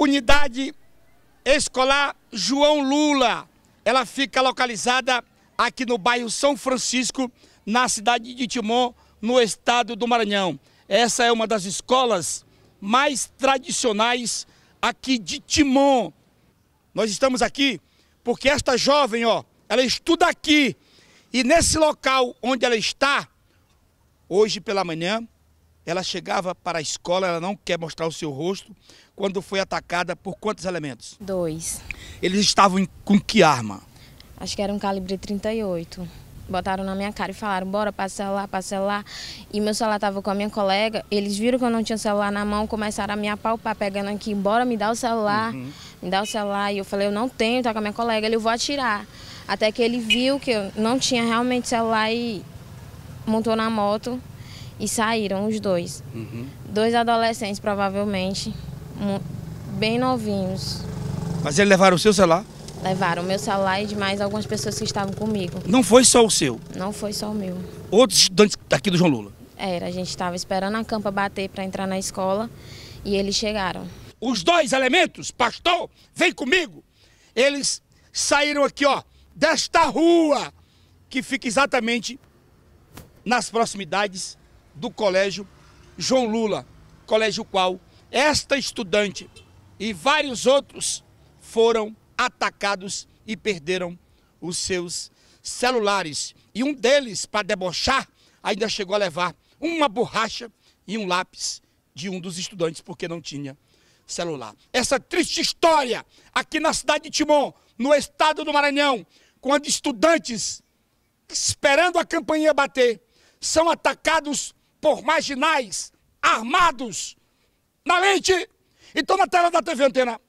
Unidade Escolar João Lula. Ela fica localizada aqui no bairro São Francisco, na cidade de Timon, no estado do Maranhão. Essa é uma das escolas mais tradicionais aqui de Timon. Nós estamos aqui porque esta jovem, ó, ela estuda aqui e nesse local onde ela está, hoje pela manhã, ela chegava para a escola, ela não quer mostrar o seu rosto, quando foi atacada por quantos elementos? Dois. Eles estavam com que arma? Acho que era um calibre 38. Botaram na minha cara e falaram, bora para celular, para celular. E meu celular estava com a minha colega, eles viram que eu não tinha celular na mão, começaram a me apalpar, pegando aqui, bora me dar o celular, uhum. me dá o celular. E eu falei, eu não tenho, tá com a minha colega, ele eu vou atirar. Até que ele viu que eu não tinha realmente celular e montou na moto e saíram os dois. Uhum. Dois adolescentes, provavelmente, bem novinhos. Mas eles levaram o seu celular? Levaram o meu celular e de mais algumas pessoas que estavam comigo. Não foi só o seu? Não foi só o meu. Outros estudantes daqui do João Lula? Era, a gente estava esperando a campa bater para entrar na escola e eles chegaram. Os dois elementos, pastor, vem comigo. Eles saíram aqui, ó, desta rua que fica exatamente nas proximidades do colégio João Lula, colégio qual esta estudante e vários outros foram atacados e perderam os seus celulares. E um deles, para debochar, ainda chegou a levar uma borracha e um lápis de um dos estudantes, porque não tinha celular. Essa triste história aqui na cidade de Timon, no estado do Maranhão, quando estudantes, esperando a campanha bater, são atacados por marginais armados na lente. Então, na tela da TV Antena,